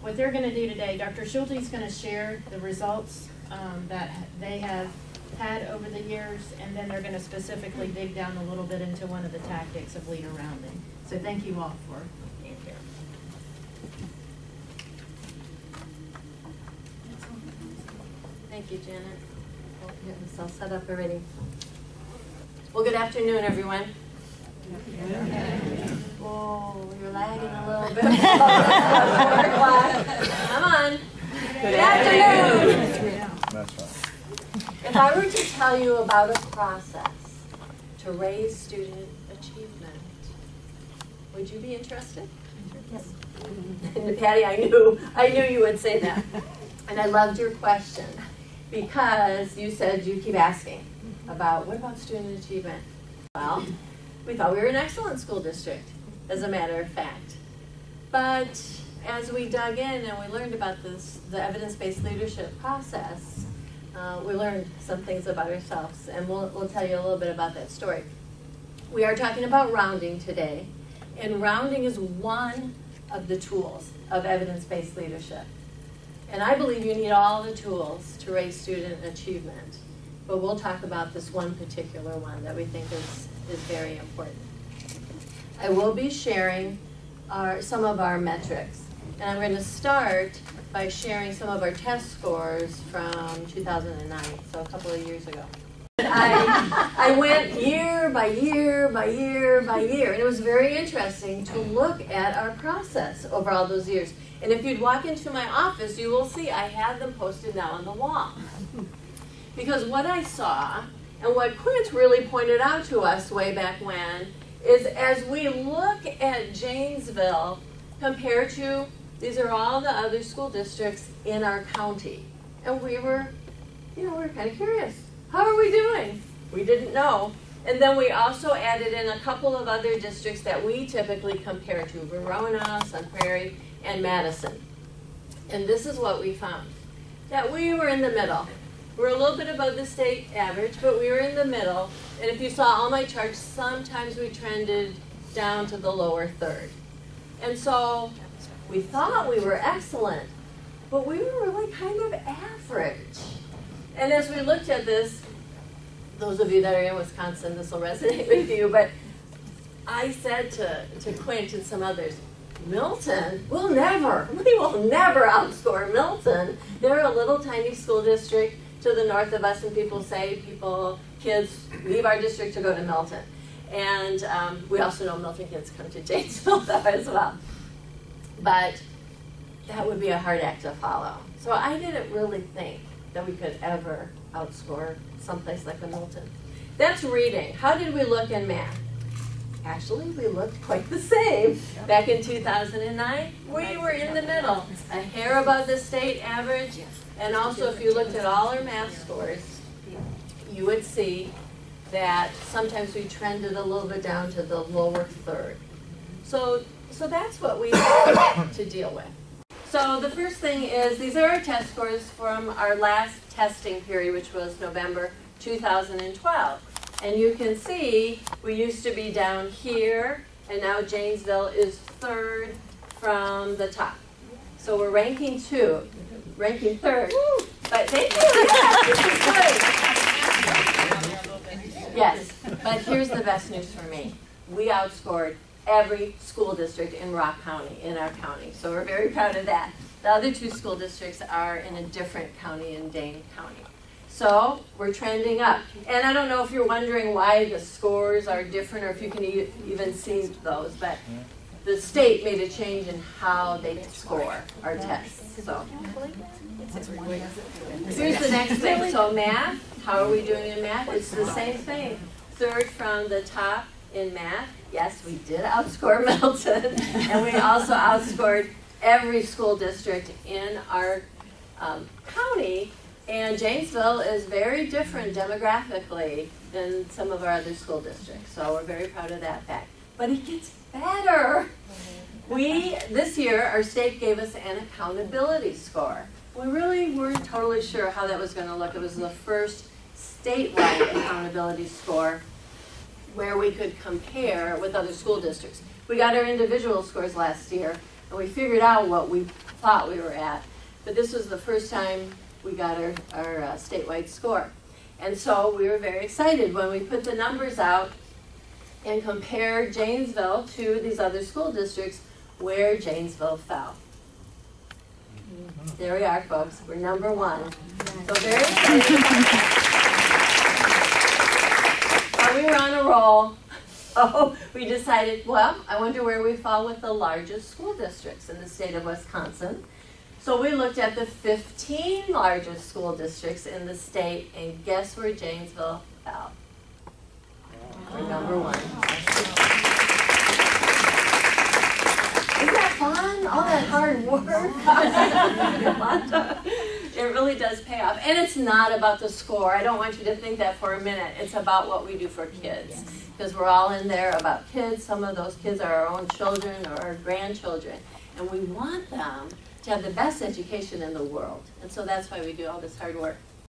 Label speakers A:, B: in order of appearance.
A: what they're gonna do today, Dr. Schulte's gonna share the results, um, that they have had over the years, and then they're gonna specifically dig down a little bit into one of the tactics of leader rounding. So thank you all for being here.
B: Thank you, Janet. All set up already. Well, good afternoon, everyone. Oh, you're lagging a little bit. Come on. Good afternoon. If I were to tell you about a process to raise student achievement, would you be interested? Yes. And Patty, I knew, I knew you would say that. And I loved your question because you said you keep asking about what about student achievement? Well, we thought we were an excellent school district, as a matter of fact. But as we dug in and we learned about this, the evidence-based leadership process, uh, we learned some things about ourselves, and we'll, we'll tell you a little bit about that story. We are talking about rounding today, and rounding is one of the tools of evidence-based leadership. And I believe you need all the tools to raise student achievement. But we'll talk about this one particular one that we think is, is very important. I will be sharing our, some of our metrics. And I'm going to start by sharing some of our test scores from 2009, so a couple of years ago. I, I went year by year by year by year, and it was very interesting to look at our process over all those years. And if you'd walk into my office, you will see I have them posted now on the wall. Because what I saw, and what Quint really pointed out to us way back when, is as we look at Janesville compared to, these are all the other school districts in our county. And we were, you know, we were kind of curious. How are we doing? We didn't know. And then we also added in a couple of other districts that we typically compare to, Verona, Sun Prairie, and Madison. And this is what we found, that we were in the middle. We're a little bit above the state average, but we were in the middle. And if you saw all my charts, sometimes we trended down to the lower third. And so we thought we were excellent, but we were really kind of average. And as we looked at this, those of you that are in Wisconsin, this will resonate with you, but I said to, to Quint and some others, Milton, we'll never, we will never outscore Milton. They're a little tiny school district to the north of us, and people say people, kids leave our district to go to Milton. And um, we also know Milton kids come to Janesville though as well. But that would be a hard act to follow. So I didn't really think that we could ever outscore someplace like a Milton. That's reading. How did we look in math? Actually, we looked quite the same. Back in 2009, we were in the middle, a hair above the state average. And also, if you looked at all our math scores, you would see that sometimes we trended a little bit down to the lower third. So, so that's what we have to deal with. So the first thing is, these are our test scores from our last testing period, which was November 2012. And you can see we used to be down here, and now Janesville is third from the top. So we're ranking two, ranking third. But thank you. Yes, yes, but here's the best news for me. We outscored every school district in Rock County, in our county. So we're very proud of that. The other two school districts are in a different county in Dane County. So we're trending up. And I don't know if you're wondering why the scores are different or if you can e even see those, but the state made a change in how they score our tests. So here's the next thing. So math, how are we doing in math? It's the same thing. Third from the top in math. Yes, we did outscore Milton, and we also outscored every school district in our um, county. And Janesville is very different demographically than some of our other school districts. So we're very proud of that fact. But it gets better. Mm-hmm. We, this year, our state gave us an accountability score. We really weren't totally sure how that was going to look. It was the first statewide accountability score where we could compare with other school districts. We got our individual scores last year, and we figured out what we thought we were at. But this was the first time we got our, our uh, statewide score. And so we were very excited when we put the numbers out and compared Janesville to these other school districts where Janesville fell. There we are, folks. We're number one. So very excited. We were on a roll. So we decided, well, I wonder where we fall with the largest school districts in the state of Wisconsin. So we looked at the 15 largest school districts in the state, and guess where Janesville fell? We're number one. Isn't that fun? All that hard work. it really does pay off. And it's not about the score. I don't want you to think that for a minute. It's about what we do for kids. Because we're all in there about kids. Some of those kids are our own children or our grandchildren. And we want them to have the best education in the world. And so that's why we do all this hard work.